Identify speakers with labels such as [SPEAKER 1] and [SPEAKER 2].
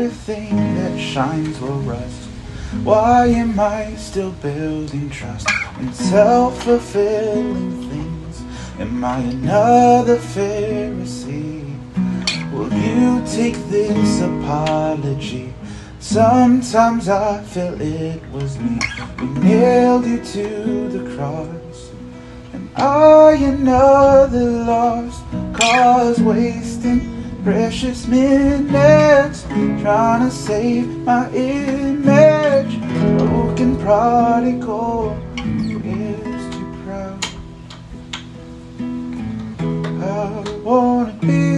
[SPEAKER 1] everything that shines will rust. Why am I still building trust in self fulfilling things? Am I another Pharisee? Will you take this apology? Sometimes I feel it was me who nailed you to the cross. Am I another lost cause wasting precious minutes trying to save my image? Broken prodigal is too proud. I wanna be